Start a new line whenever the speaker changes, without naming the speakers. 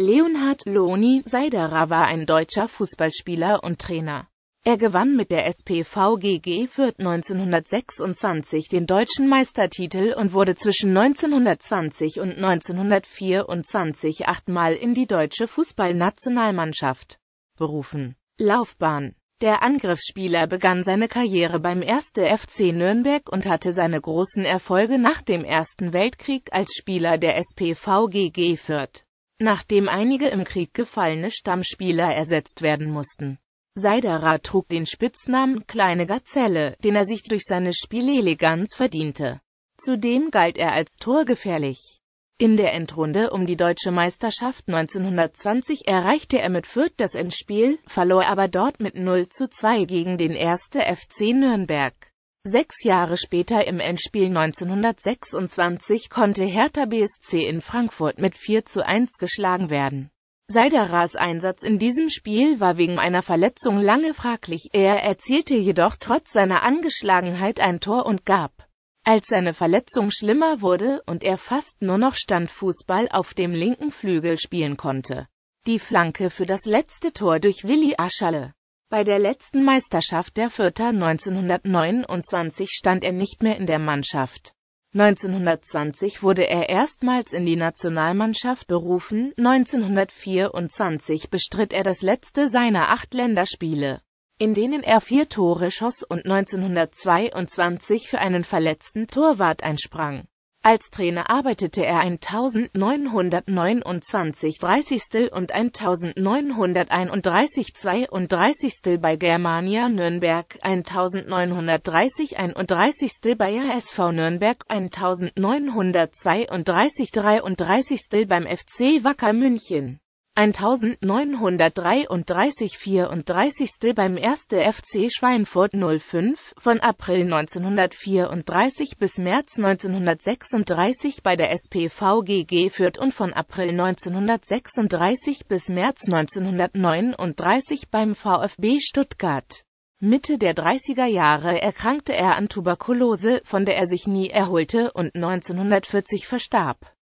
Leonhard Loni Seiderer war ein deutscher Fußballspieler und Trainer. Er gewann mit der SpVgg GG Fürth 1926 den deutschen Meistertitel und wurde zwischen 1920 und 1924 achtmal in die deutsche Fußballnationalmannschaft berufen. Laufbahn Der Angriffsspieler begann seine Karriere beim 1. FC Nürnberg und hatte seine großen Erfolge nach dem Ersten Weltkrieg als Spieler der SpVgg GG Fürth nachdem einige im Krieg gefallene Stammspieler ersetzt werden mussten. Seiderer trug den Spitznamen »Kleine Gazelle«, den er sich durch seine Spieleleganz verdiente. Zudem galt er als torgefährlich. In der Endrunde um die deutsche Meisterschaft 1920 erreichte er mit Fürth das Endspiel, verlor aber dort mit 0 zu 2 gegen den 1. FC Nürnberg. Sechs Jahre später im Endspiel 1926 konnte Hertha BSC in Frankfurt mit 4 zu 1 geschlagen werden. Seiderers Einsatz in diesem Spiel war wegen einer Verletzung lange fraglich, er erzielte jedoch trotz seiner Angeschlagenheit ein Tor und gab, als seine Verletzung schlimmer wurde und er fast nur noch Standfußball auf dem linken Flügel spielen konnte, die Flanke für das letzte Tor durch Willi Aschalle. Bei der letzten Meisterschaft der Vierter 1929 stand er nicht mehr in der Mannschaft. 1920 wurde er erstmals in die Nationalmannschaft berufen, 1924 bestritt er das letzte seiner acht Länderspiele, in denen er vier Tore schoss und 1922 für einen verletzten Torwart einsprang. Als Trainer arbeitete er 1929 30. und 1931 32. bei Germania Nürnberg, 1930 31. bei ASV Nürnberg, 1932 33. beim FC Wacker München 1933 34. beim 1. FC Schweinfurt 05, von April 1934 bis März 1936 bei der SpVgg Fürth und von April 1936 bis März 1939 beim VfB Stuttgart. Mitte der 30er Jahre erkrankte er an Tuberkulose, von der er sich nie erholte und 1940 verstarb